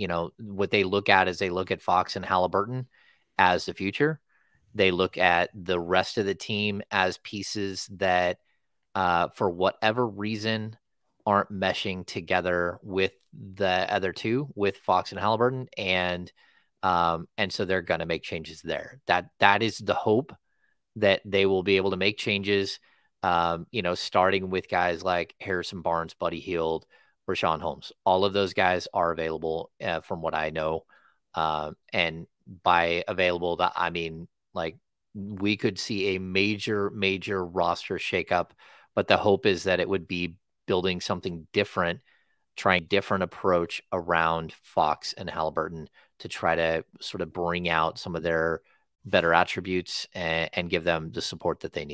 you know, what they look at is they look at Fox and Halliburton as the future. They look at the rest of the team as pieces that, uh, for whatever reason, aren't meshing together with the other two, with Fox and Halliburton, and um, and so they're going to make changes there. That that is the hope that they will be able to make changes. Um, you know, starting with guys like Harrison Barnes, Buddy Hield, Richaun Holmes. All of those guys are available, uh, from what I know. Uh, and by available, that I mean like we could see a major, major roster shakeup. But the hope is that it would be building something different, trying different approach around Fox and Halliburton to try to sort of bring out some of their better attributes and, and give them the support that they need.